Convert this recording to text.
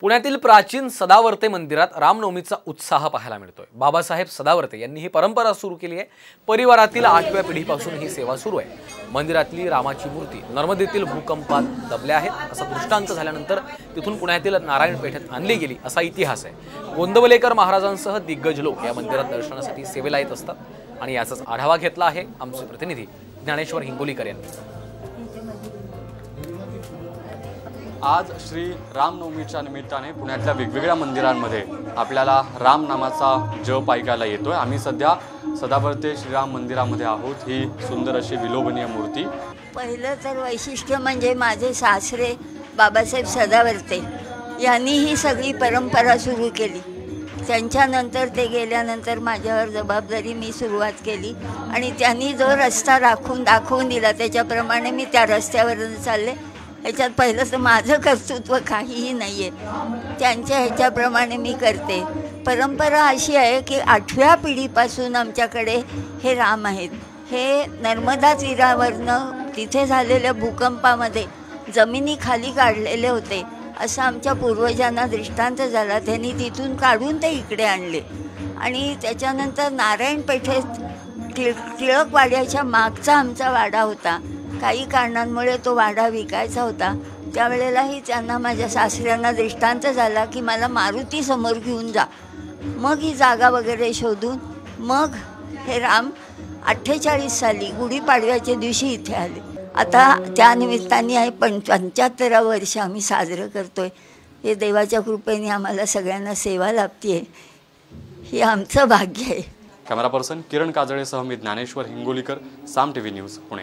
पुण्यातील प्राचीन सदावर्ते मंदिरात रामनवमीचा उत्साह पाहायला मिळतोय. बाबासाहेब सदावर्ते यांनी ही परंपरा सुरू केली आहे. परिवारातील आठव्या पिढीपासून ही सेवा सुरू आहे. मंदिरातली रामाची मूर्ती नर्मदेतील भूकंपात दबल्या आहेत. असा दृष्टांत झाल्यानंतर तिथून पुण्यातील नारायण पेठेत आणली गेली असा इतिहास आहे. गोंदवलेकर महाराजांसह दिग्गज लोक या मंदिरात दर्शनासाठी सेवेला येत असतात आणि याचाच आढावा घेतला आहे आमचे प्रतिनिधी ज्ञानेश्वर हिंगोलीकर यांनी. आज श्री रामनवमीच्या निमित्ताने पुण्यातल्या वेगवेगळ्या मंदिरांमध्ये आपल्याला रामनामाचा जप ऐकायला येतोय. आम्ही सध्या सदावर्ते श्रीराम मंदिरामध्ये आहोत. ही सुंदर अशी विलोभनीय मूर्ती. पहिलं तर वैशिष्ट्य म्हणजे माझे सासरे बाबासाहेब सदावर्ते यांनी ही सगळी परंपरा सुरू केली. त्यांच्यानंतर ते गेल्यानंतर माझ्यावर जबाबदारी मी सुरुवात केली आणि त्यांनी जो रस्ता राखून दाखवून दिला त्याच्याप्रमाणे मी त्या रस्त्यावरून चालले. ह्याच्यात पहिलं तर माझं कर्तृत्व काहीही नाही आहे त्यांच्या ह्याच्याप्रमाणे मी करते. परंपरा अशी आहे की आठव्या पिढीपासून आमच्याकडे हे राम आहेत. हे नर्मदा तीरावरनं तिथे झालेल्या भूकंपामध्ये जमिनी खाली काढलेले होते. असं आमच्या पूर्वजांना दृष्टांत झाला. त्यांनी तिथून काढून ते इकडे आणले. आणि त्याच्यानंतर नारायण पेठेत टिळ टिळकवाड्याच्या मागचा आमचा वाडा होता. काही कारणांमुळे तो वाडा विकायचा होता. त्यावेळेलाही त्यांना माझ्या सासऱ्यांना दृष्टांत झाला की मला मारुती समोर घेऊन जा. मग ही जागा वगैरे शोधून मग हे राम अठ्ठेचाळीस साली गुढीपाडव्याच्या दिवशी इथे आले. आता त्या निमित्ताने आहे पण पंच्याहत्तरावं वर्ष आम्ही साजरं करतो आहे हे देवाच्या कृपेने आम्हाला सगळ्यांना सेवा लाभते आहे हे आमचं भाग्य आहे. कॅमेरा पर्सन किरण काजळेसह मी Dnyaneshwar Hingolikar Saam T V news Pune.